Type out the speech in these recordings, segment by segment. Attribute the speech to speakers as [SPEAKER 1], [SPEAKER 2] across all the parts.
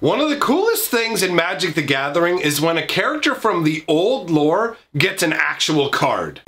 [SPEAKER 1] One of the coolest things in Magic the Gathering is when a character from the old lore gets an actual card.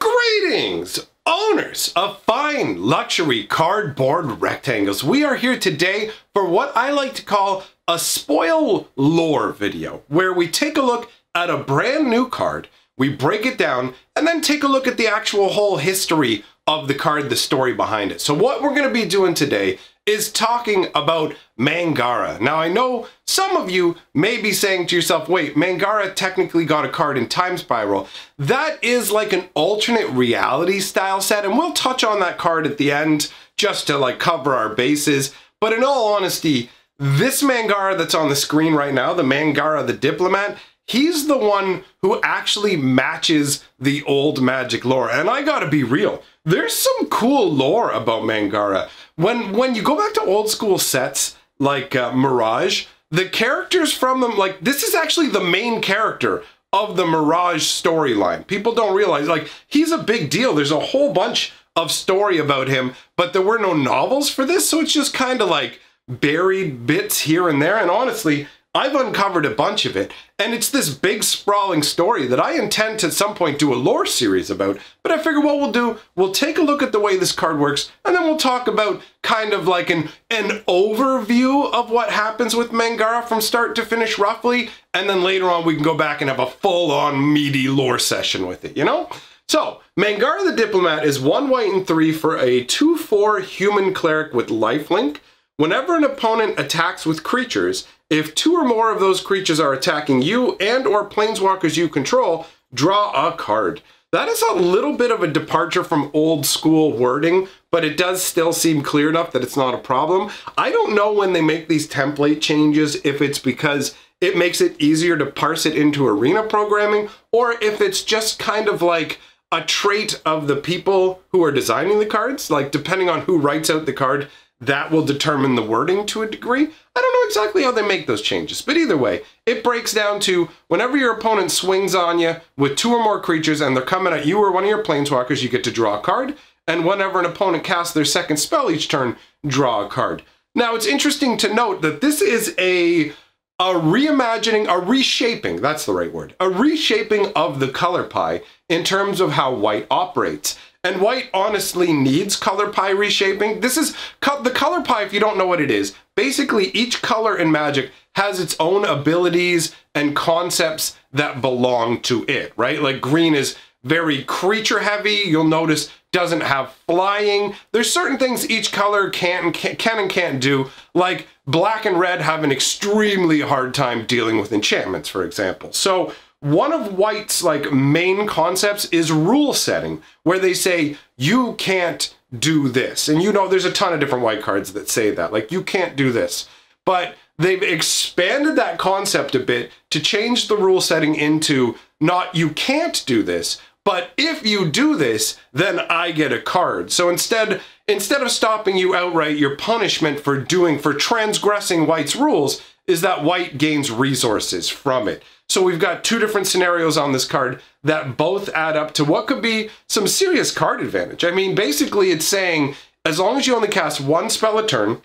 [SPEAKER 1] Greetings, owners of fine luxury cardboard rectangles. We are here today for what I like to call a spoil lore video, where we take a look at a brand new card, we break it down, and then take a look at the actual whole history of the card, the story behind it. So what we're going to be doing today is talking about Mangara. Now I know some of you may be saying to yourself, wait, Mangara technically got a card in Time Spiral. That is like an alternate reality style set and we'll touch on that card at the end just to like cover our bases. But in all honesty, this Mangara that's on the screen right now, the Mangara the Diplomat, he's the one who actually matches the old magic lore. And I gotta be real, there's some cool lore about Mangara. When when you go back to old school sets like uh, Mirage, the characters from them, like this is actually the main character of the Mirage storyline. People don't realize, like, he's a big deal. There's a whole bunch of story about him, but there were no novels for this, so it's just kind of like buried bits here and there. And honestly, I've uncovered a bunch of it, and it's this big sprawling story that I intend to at some point do a lore series about, but I figure what we'll do, we'll take a look at the way this card works, and then we'll talk about kind of like an, an overview of what happens with Mangara from start to finish roughly, and then later on we can go back and have a full-on meaty lore session with it, you know? So, Mangara the Diplomat is 1 white and 3 for a 2-4 human cleric with lifelink. Whenever an opponent attacks with creatures, if two or more of those creatures are attacking you and or planeswalkers you control, draw a card. That is a little bit of a departure from old school wording, but it does still seem clear enough that it's not a problem. I don't know when they make these template changes, if it's because it makes it easier to parse it into arena programming, or if it's just kind of like a trait of the people who are designing the cards, like depending on who writes out the card, that will determine the wording to a degree. I don't know exactly how they make those changes, but either way, it breaks down to whenever your opponent swings on you with two or more creatures and they're coming at you or one of your planeswalkers, you get to draw a card, and whenever an opponent casts their second spell each turn, draw a card. Now, it's interesting to note that this is a a reimagining, a reshaping, that's the right word, a reshaping of the color pie in terms of how white operates. And white honestly needs color pie reshaping. This is the color pie, if you don't know what it is. Basically, each color in Magic has its own abilities and concepts that belong to it, right? Like green is very creature heavy. You'll notice doesn't have flying. There's certain things each color can and can, can and can't do. Like black and red have an extremely hard time dealing with enchantments, for example. So one of White's like main concepts is rule setting, where they say you can't do this. And you know there's a ton of different white cards that say that. Like you can't do this. But they've expanded that concept a bit to change the rule setting into not you can't do this, but if you do this, then I get a card. So instead instead of stopping you outright, your punishment for doing for transgressing White's rules is that White gains resources from it. So we've got two different scenarios on this card that both add up to what could be some serious card advantage. I mean, basically it's saying as long as you only cast one spell a turn,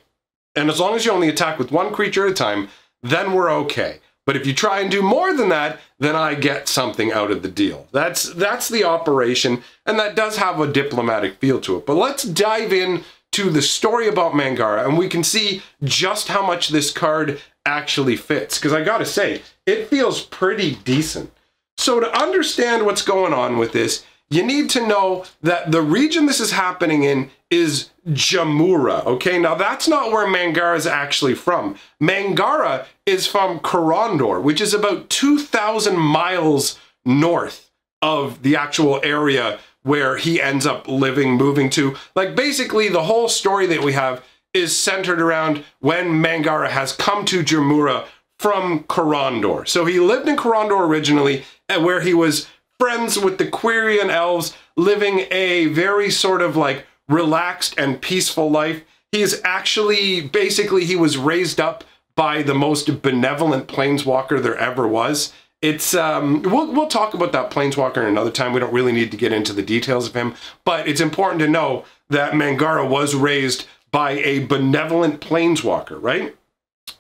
[SPEAKER 1] and as long as you only attack with one creature at a time, then we're okay. But if you try and do more than that, then I get something out of the deal. That's that's the operation, and that does have a diplomatic feel to it. But let's dive in to the story about Mangara, and we can see just how much this card actually fits. Because I gotta say, it feels pretty decent. So to understand what's going on with this, you need to know that the region this is happening in is Jamuraa, okay? Now that's not where Mangara is actually from. Mangara is from Corondor, which is about 2,000 miles north of the actual area where he ends up living, moving to. Like basically the whole story that we have is centered around when Mangara has come to Jamuraa from Corondor. So he lived in Corondor originally, and where he was friends with the Quirion elves, living a very sort of like relaxed and peaceful life. He's actually, basically, he was raised up by the most benevolent planeswalker there ever was. It's um, we'll we'll talk about that planeswalker another time. We don't really need to get into the details of him, but it's important to know that Mangara was raised by a benevolent planeswalker, right?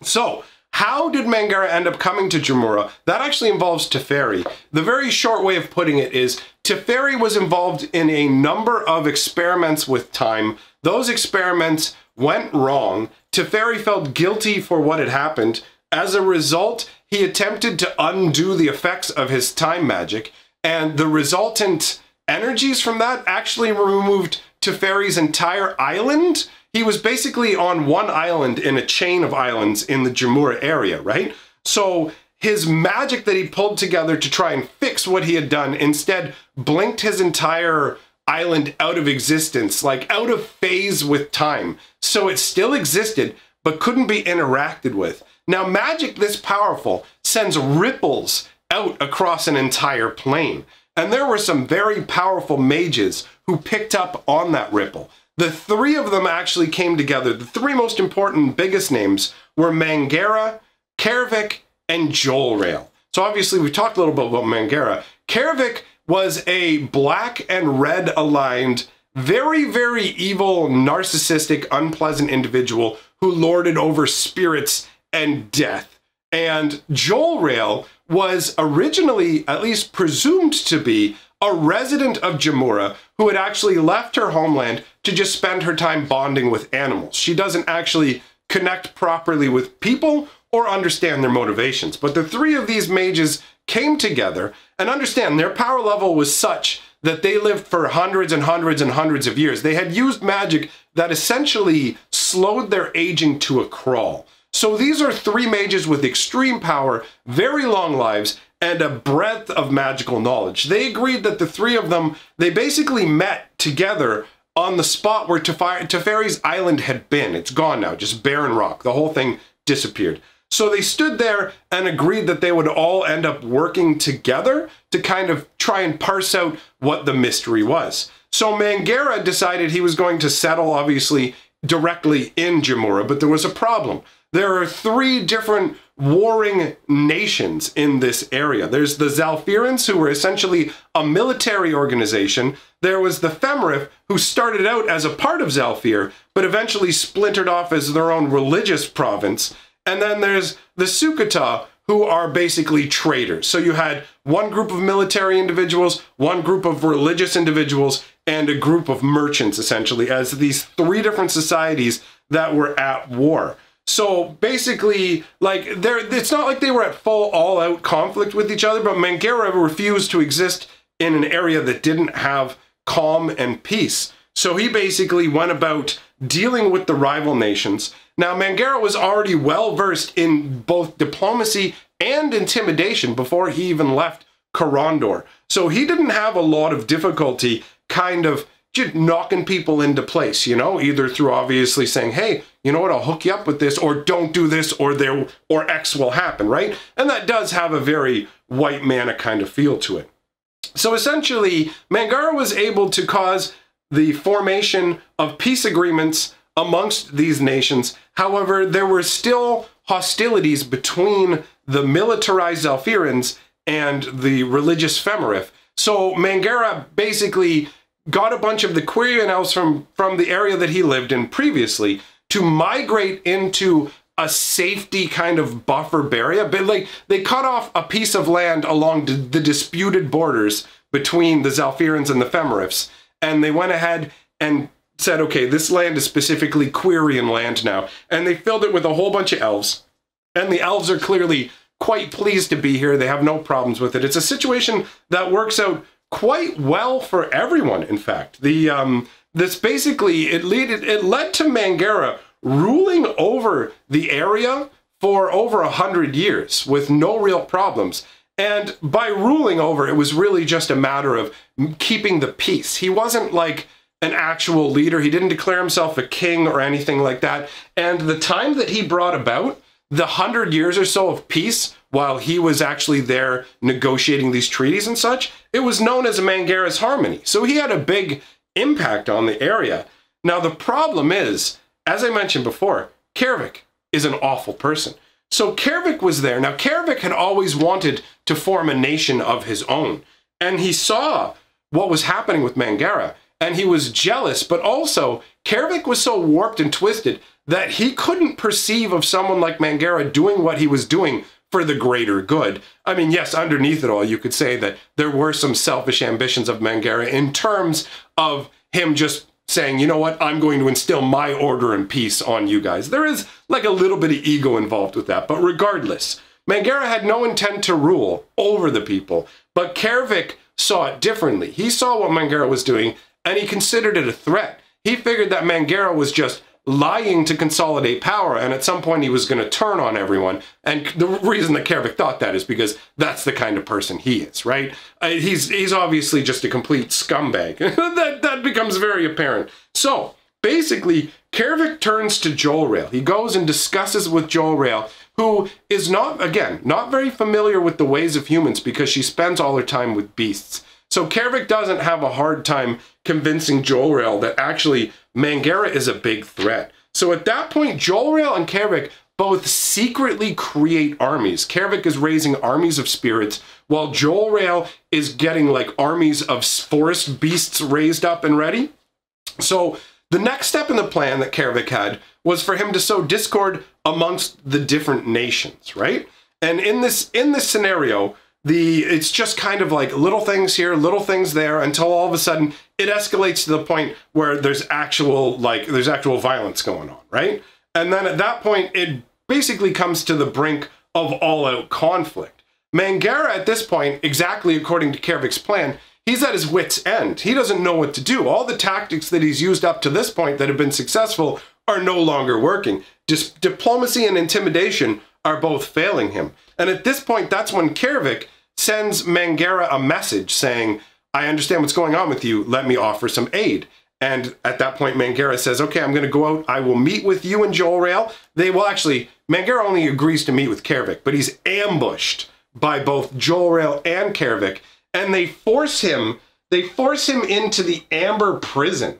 [SPEAKER 1] So, how did Mangara end up coming to Jamuraa? That actually involves Teferi. The very short way of putting it is Teferi was involved in a number of experiments with time. Those experiments went wrong. Teferi felt guilty for what had happened. As a result, he attempted to undo the effects of his time magic, and the resultant energies from that actually removed Teferi's entire island. He was basically on one island in a chain of islands in the Jamuraa area, right? So his magic that he pulled together to try and fix what he had done instead blinked his entire island out of existence, like out of phase with time. So it still existed, but couldn't be interacted with. Now, magic this powerful sends ripples out across an entire plane. And there were some very powerful mages who picked up on that ripple. The three of them actually came together. The three most important, biggest names were Mangara, Kaervek, and Jolrael. So obviously we talked a little bit about Mangara. Kaervek was a black and red aligned, very, very evil, narcissistic, unpleasant individual who lorded over spirits and death. And Jolrael was originally, at least presumed to be, a resident of Jamuraa who had actually left her homeland to just spend her time bonding with animals. She doesn't actually connect properly with people or understand their motivations. But the three of these mages came together and understand their power level was such that they lived for hundreds and hundreds and hundreds of years. They had used magic that essentially slowed their aging to a crawl. So these are three mages with extreme power, very long lives, and a breadth of magical knowledge. They agreed that the three of them, they basically met together on the spot where Teferi's island had been. It's gone now, just barren rock. The whole thing disappeared. So they stood there and agreed that they would all end up working together to kind of try and parse out what the mystery was. So Mangara decided he was going to settle, obviously, directly in Jamuraa, but there was a problem. There are three different warring nations in this area. There's the Zhalfirins, who were essentially a military organization. There was the Femeref, who started out as a part of Zhalfir, but eventually splintered off as their own religious province. And then there's the Suq'Ata, who are basically traders. So you had one group of military individuals, one group of religious individuals, and a group of merchants, essentially, as these three different societies that were at war. So basically, like they're it's not like they were at full all out conflict with each other, but Mangara refused to exist in an area that didn't have calm and peace. So he basically went about dealing with the rival nations. Now Mangara was already well versed in both diplomacy and intimidation before he even left Corondor. So he didn't have a lot of difficulty kind of just knocking people into place, you know, either through obviously saying, hey, you know what, I'll hook you up with this, or don't do this, or there, or X will happen, right? And that does have a very white mana kind of feel to it. So essentially, Mangara was able to cause the formation of peace agreements amongst these nations. However, there were still hostilities between the militarized Zhalfirins and the religious Femeref. So Mangara basically got a bunch of the Quirion elves from, from the area that he lived in previously to migrate into a safety kind of buffer barrier. But like they cut off a piece of land along the disputed borders between the Zhalfirins and the Femerefs. And they went ahead and said, okay, this land is specifically Quirion land now. And they filled it with a whole bunch of elves. And the elves are clearly quite pleased to be here. They have no problems with it. It's a situation that works out quite well for everyone. In fact, the um, this basically it led it led to Mangara ruling over the area for over a hundred years with no real problems. And by ruling over, it was really just a matter of keeping the peace. He wasn't like an actual leader. He didn't declare himself a king or anything like that. And the time that he brought about, the hundred years or so of peace, while he was actually there negotiating these treaties and such, it was known as a Mangara's Harmony. So he had a big impact on the area. Now, the problem is, as I mentioned before, Kaervek is an awful person. So Kaervek was there. Now, Kaervek had always wanted to form a nation of his own. And he saw what was happening with Mangara. and he was jealous, but also Kaervek was so warped and twisted that he couldn't perceive of someone like Mangara doing what he was doing for the greater good. I mean, yes, underneath it all, you could say that there were some selfish ambitions of Mangara in terms of him just saying, you know what, I'm going to instill my order and peace on you guys. There is like a little bit of ego involved with that, but regardless, Mangara had no intent to rule over the people, but Kaervek saw it differently. He saw what Mangara was doing and he considered it a threat. He figured that Mangara was just lying to consolidate power, and at some point he was going to turn on everyone. And the reason that Kaervek thought that is because that's the kind of person he is, right? Uh, he's he's obviously just a complete scumbag. that that becomes very apparent. So basically, Kaervek turns to Jolrael. He goes and discusses with Jolrael, who is not again not very familiar with the ways of humans because she spends all her time with beasts. So Kaervek doesn't have a hard time convincing Jolrael that actually Mangara is a big threat. So at that point, Jolrael and Kaervek both secretly create armies. Kaervek is raising armies of spirits, while Jolrael is getting like armies of forest beasts raised up and ready. So the next step in the plan that Kaervek had was for him to sow discord amongst the different nations, right? And in this in this scenario, the it's just kind of like little things here, little things there, until all of a sudden it escalates to the point where there's actual like there's actual violence going on, right? And then at that point, it basically comes to the brink of all-out conflict. Mangara at this point, exactly according to Kaervek's plan, he's at his wit's end. He doesn't know what to do. All the tactics that he's used up to this point that have been successful are no longer working. Dis diplomacy and intimidation are both failing him. And at this point, that's when Kaervek sends Mangara a message saying, I understand what's going on with you. Let me offer some aid. And at that point, Mangara says, okay, I'm going to go out. I will meet with you and Jolrael. They will actually, Mangara only agrees to meet with Kaervek, but he's ambushed by both Jolrael and Kaervek. And they force him, they force him into the Amber prison.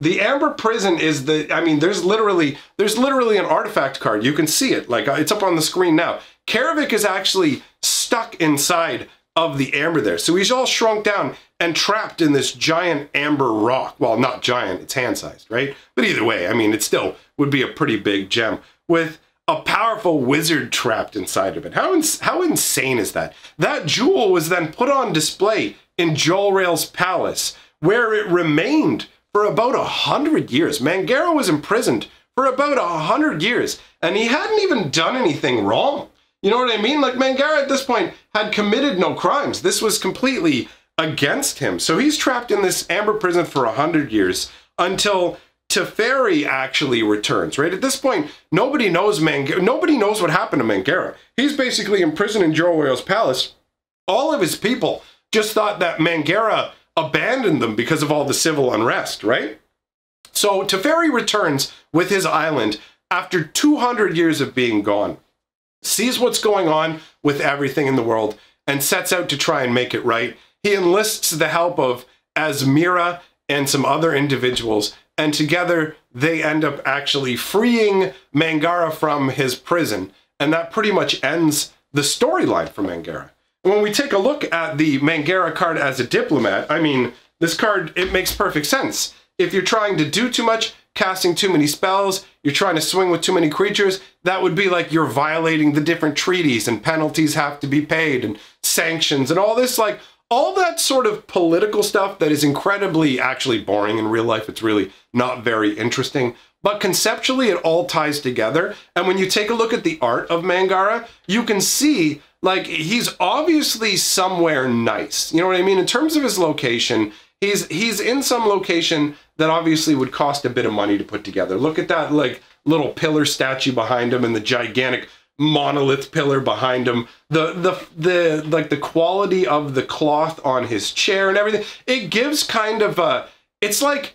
[SPEAKER 1] The Amber prison is the, I mean, there's literally, there's literally an artifact card. You can see it, like uh, it's up on the screen now. Kaervek is actually stuck inside of the amber there. So he's all shrunk down and trapped in this giant amber rock. Well, not giant, it's hand-sized, right? But either way, I mean, it still would be a pretty big gem with a powerful wizard trapped inside of it. How, ins how insane is that? That jewel was then put on display in Jolrael's palace, where it remained for about a hundred years. Mangara was imprisoned for about a hundred years, and he hadn't even done anything wrong. You know what I mean? Like Mangara at this point had committed no crimes. This was completely against him. So he's trapped in this amber prison for a hundred years until Teferi actually returns, right? At this point, nobody knows Mangara, nobody knows what happened to Mangara. He's basically imprisoned in Jolrael's palace. All of his people just thought that Mangara abandoned them because of all the civil unrest, right? So Teferi returns with his island after 200 years of being gone sees what's going on with everything in the world, and sets out to try and make it right. He enlists the help of Asmira and some other individuals, and together they end up actually freeing Mangara from his prison. And that pretty much ends the storyline for Mangara. When we take a look at the Mangara card as a diplomat, I mean, this card, it makes perfect sense. If you're trying to do too much, casting too many spells, you're trying to swing with too many creatures, that would be like you're violating the different treaties and penalties have to be paid and sanctions and all this like all that sort of political stuff that is incredibly actually boring in real life. It's really not very interesting. But conceptually, it all ties together. And when you take a look at the art of Mangara, you can see like he's obviously somewhere nice. You know what I mean? In terms of his location, he's he's in some location that obviously would cost a bit of money to put together. Look at that like little pillar statue behind him and the gigantic monolith pillar behind him. The the the like the quality of the cloth on his chair and everything. It gives kind of a it's like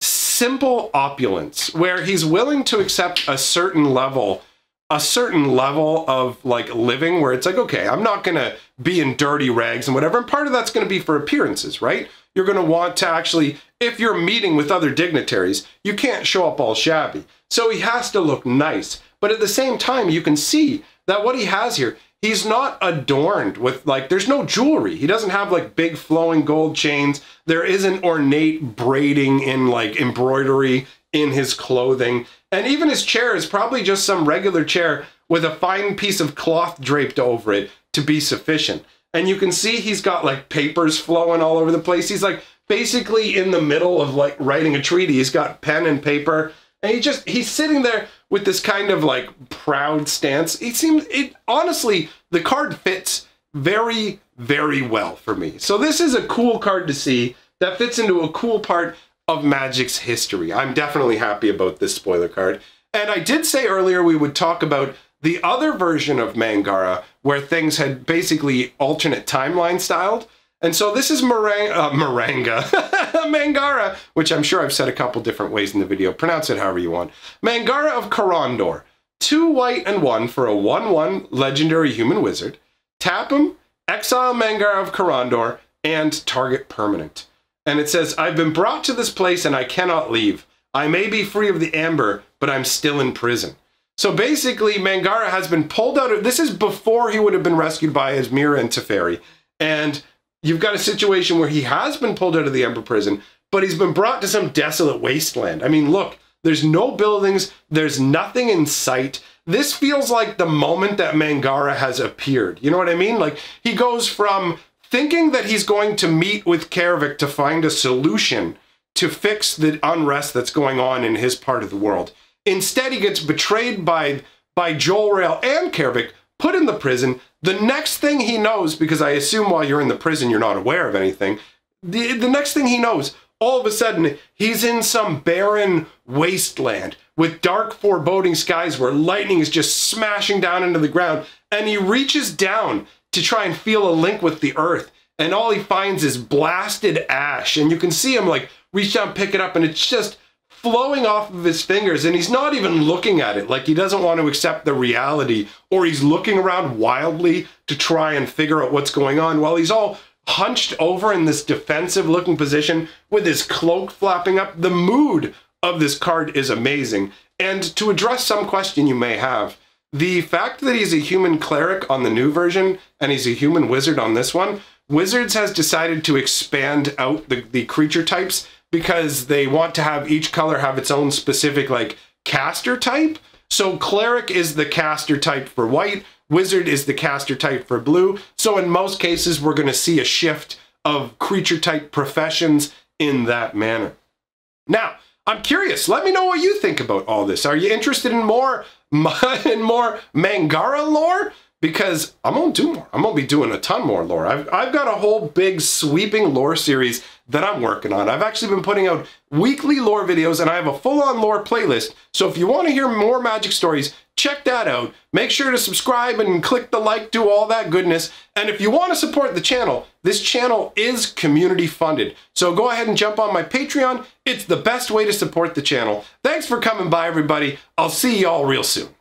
[SPEAKER 1] simple opulence where he's willing to accept a certain level a certain level of like living where it's like okay i'm not gonna be in dirty rags and whatever and part of that's gonna be for appearances right you're to want to actually, if you're meeting with other dignitaries, you can't show up all shabby. So he has to look nice. But at the same time, you can see that what he has here, he's not adorned with like there's no jewelry. He doesn't have like big flowing gold chains. There isn't ornate braiding in like embroidery in his clothing. And even his chair is probably just some regular chair with a fine piece of cloth draped over it to be sufficient. And you can see he's got like papers flowing all over the place. He's like basically in the middle of like writing a treaty. He's got pen and paper and he just he's sitting there with this kind of like proud stance. It seems it honestly the card fits very very well for me. So this is a cool card to see that fits into a cool part of Magic's history. I'm definitely happy about this spoiler card. And I did say earlier we would talk about the other version of Mangara where things had basically alternate timeline styled. And so this is Marang uh, Maranga, Mangara, which I'm sure I've said a couple different ways in the video. Pronounce it however you want. Mangara of Corondor. Two white and one for a 1-1 legendary human wizard. Tap him, exile Mangara of Corondor, and target permanent. And it says, I've been brought to this place and I cannot leave. I may be free of the amber, but I'm still in prison. So basically, Mangara has been pulled out of, this is before he would have been rescued by Asmira and Teferi. And you've got a situation where he has been pulled out of the Amber prison, but he's been brought to some desolate wasteland. I mean, look, there's no buildings, there's nothing in sight. This feels like the moment that Mangara has appeared. You know what I mean? Like, he goes from thinking that he's going to meet with Kaervek to find a solution to fix the unrest that's going on in his part of the world. Instead, he gets betrayed by, by Jolrael and Kaervek, put in the prison. The next thing he knows, because I assume while you're in the prison, you're not aware of anything, the, the next thing he knows, all of a sudden, he's in some barren wasteland with dark, foreboding skies where lightning is just smashing down into the ground. And he reaches down to try and feel a link with the earth. And all he finds is blasted ash. And you can see him like reach down, pick it up, and it's just flowing off of his fingers. And he's not even looking at it. Like he doesn't want to accept the reality. Or he's looking around wildly to try and figure out what's going on while he's all hunched over in this defensive looking position with his cloak flapping up. The mood of this card is amazing. And to address some question you may have the fact that he's a human cleric on the new version and he's a human wizard on this one wizards has decided to expand out the, the creature types because they want to have each color have its own specific like caster type. So cleric is the caster type for white, wizard is the caster type for blue. So in most cases, we're going to see a shift of creature type professions in that manner. Now, I'm curious. Let me know what you think about all this. Are you interested in more in more Mangara lore? Because I'm gonna do more. I'm gonna be doing a ton more lore. I've, I've got a whole big sweeping lore series that I'm working on. I've actually been putting out weekly lore videos and I have a full-on lore playlist. So if you want to hear more magic stories, check that out. Make sure to subscribe and click the like, do all that goodness. And if you want to support the channel, this channel is community funded. So go ahead and jump on my Patreon. It's the best way to support the channel. Thanks for coming by, everybody. I'll see y'all real soon.